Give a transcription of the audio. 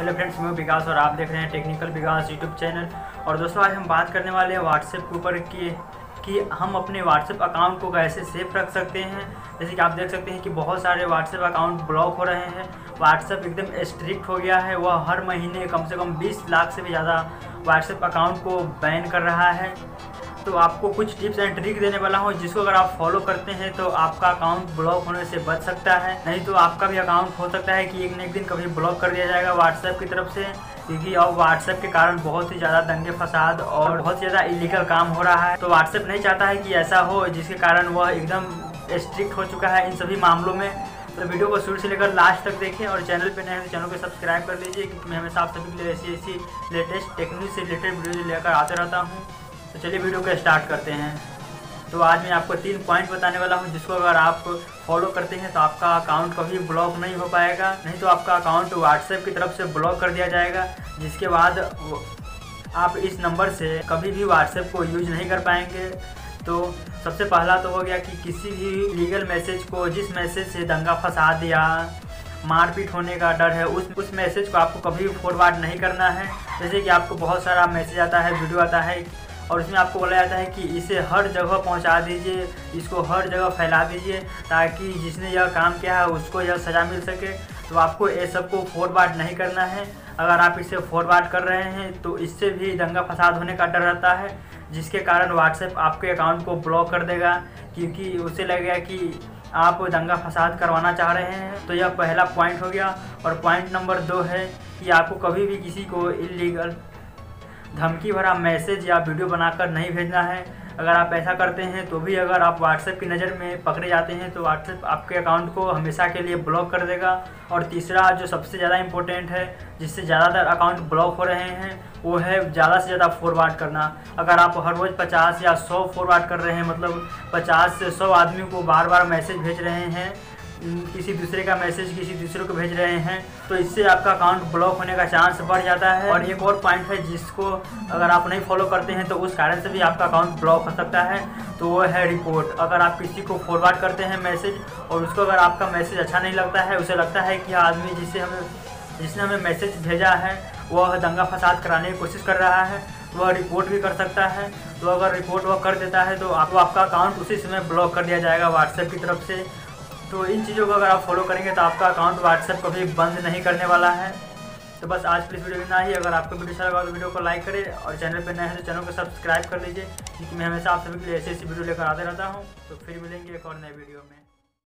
Hello friends, मैं विकास और आप देख रहे हैं टेक्निकल विकास यूट्यूब चैनल। और दोस्तों, आज हम बात करने वाले हैं व्हाट्सएप के ऊपर कि कि हम अपने व्हाट्सएप अकाउंट को कैसे सेफ़ रख सकते हैं। जैसे कि आप देख सकते हैं कि बहुत सारे व्हाट्सएप अकाउंट ब्लॉक हो रहे हैं। व्हाट्सएप एकदम स्ट्रिक्ट हो गया है। वह हर महीने कम से कम 20 लाख से भी ज़्यादा व्हाट्सएप अकाउंट को बैन कर रहा है। तो आपको कुछ टिप्स एंड ट्रिक देने वाला हूँ, जिसको अगर आप फॉलो करते हैं तो आपका अकाउंट ब्लॉक होने से बच सकता है। नहीं तो आपका भी अकाउंट हो सकता है कि एक न एक दिन कभी ब्लॉक कर दिया जाएगा व्हाट्सएप की तरफ़ से, क्योंकि अब व्हाट्सएप के कारण बहुत ही ज़्यादा दंगे फसाद और बहुत ज़्यादा इलीगल काम हो रहा है। तो व्हाट्सएप नहीं चाहता है कि ऐसा हो, जिसके कारण वह एकदम स्ट्रिक्ट हो चुका है इन सभी मामलों में। तो वीडियो को शुरू से लेकर लास्ट तक देखें और चैनल पे नए हैं तो चैनल को सब्सक्राइब कर लीजिए, क्योंकि मैं हमेशा आप सभी के लिए ऐसी ऐसी लेटेस्ट टेक्निक से रिलेटेड वीडियो लेकर आते रहता हूँ। तो चलिए वीडियो को स्टार्ट करते हैं। तो आज मैं आपको तीन पॉइंट बताने वाला हूँ, जिसको अगर आप फॉलो करते हैं तो आपका अकाउंट कभी ब्लॉक नहीं हो पाएगा। नहीं तो आपका अकाउंट व्हाट्सएप की तरफ़ से ब्लॉक कर दिया जाएगा, जिसके बाद आप इस नंबर से कभी भी व्हाट्सएप को यूज़ नहीं कर पाएँगे। तो सबसे पहला तो हो गया कि किसी भी लीगल मैसेज को, जिस मैसेज से दंगा फसाद या मारपीट होने का डर है, उस उस मैसेज को आपको कभी फॉरवर्ड नहीं करना है। जैसे कि आपको बहुत सारा मैसेज आता है वीडियो आता है और इसमें आपको बोला जाता है कि इसे हर जगह पहुँचा दीजिए, इसको हर जगह फैला दीजिए, ताकि जिसने यह काम किया है उसको यह सज़ा मिल सके। तो आपको ये सबको फॉरवर्ड नहीं करना है। अगर आप इसे फॉरवर्ड कर रहे हैं तो इससे भी दंगा फसाद होने का डर रहता है, जिसके कारण व्हाट्सएप आपके अकाउंट को ब्लॉक कर देगा, क्योंकि उसे लगेगा कि आप दंगा फसाद करवाना चाह रहे हैं। तो यह पहला पॉइंट हो गया। और पॉइंट नंबर दो है कि आपको कभी भी किसी को इलीगल धमकी भरा मैसेज या वीडियो बनाकर नहीं भेजना है। अगर आप ऐसा करते हैं तो भी अगर आप व्हाट्सएप की नज़र में पकड़े जाते हैं तो व्हाट्सएप आपके अकाउंट को हमेशा के लिए ब्लॉक कर देगा। और तीसरा, जो सबसे ज़्यादा इंपॉर्टेंट है, जिससे ज़्यादातर अकाउंट ब्लॉक हो रहे हैं, वो है ज़्यादा से ज़्यादा फॉरवर्ड करना। अगर आप हर रोज़ पचास या सौ फॉरवर्ड कर रहे हैं मतलब पचास से सौ आदमी को बार बार मैसेज भेज रहे हैं किसी दूसरे का मैसेज किसी दूसरे को भेज रहे हैं तो इससे आपका अकाउंट ब्लॉक होने का चांस बढ़ जाता है। और एक और पॉइंट है जिसको अगर आप नहीं फॉलो करते हैं तो उस कारण से भी आपका अकाउंट ब्लॉक हो सकता है तो वो है रिपोर्ट अगर आप किसी को फॉरवर्ड करते हैं मैसेज और उसको अगर आपका मैसेज अच्छा नहीं लगता है, उसे लगता है कि आदमी जिससे हमें, जिसने हमें मैसेज भेजा है, वह दंगा फसाद कराने की कोशिश कर रहा है, वह रिपोर्ट भी कर सकता है। तो अगर रिपोर्ट वह कर देता है तो आपको आपका अकाउंट उसी समय ब्लॉक कर दिया जाएगा व्हाट्सएप की तरफ़ से। तो इन चीज़ों को अगर आप फॉलो करेंगे तो आपका अकाउंट व्हाट्सएप कभी बंद नहीं करने वाला है। तो बस आज की इस वीडियो में ना ही। अगर आपको वीडियो अच्छा लगा तो वीडियो को लाइक करें और चैनल पर नए हैं तो चैनल को सब्सक्राइब कर लीजिए, क्योंकि मैं हमेशा आप सभी के लिए ऐसी ऐसी वीडियो लेकर आते रहता हूँ। तो फिर मिलेंगे एक और नए वीडियो में।